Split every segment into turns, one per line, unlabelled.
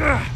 Ugh.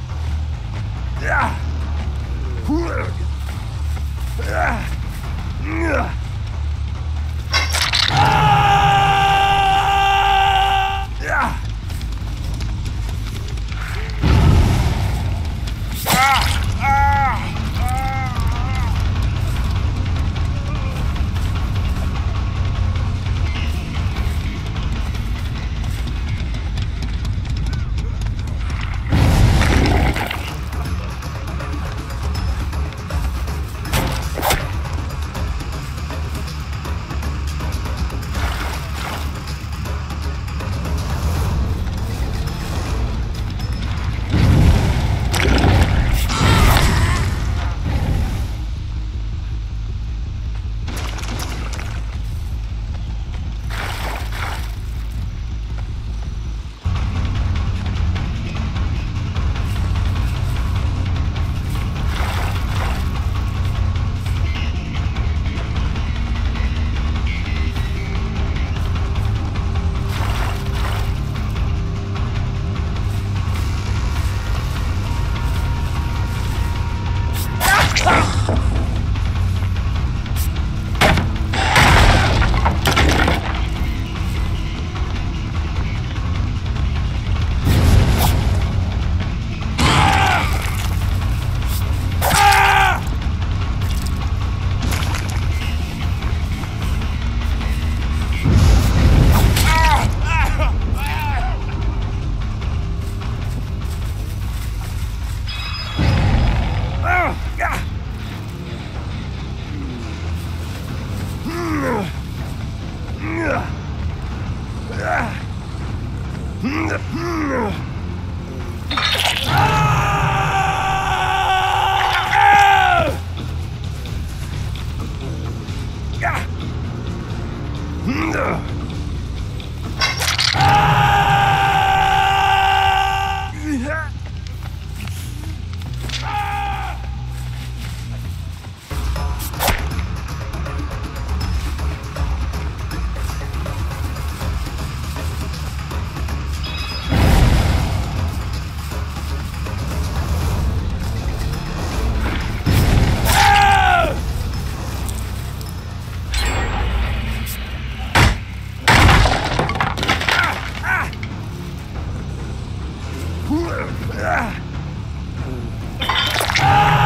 Ah!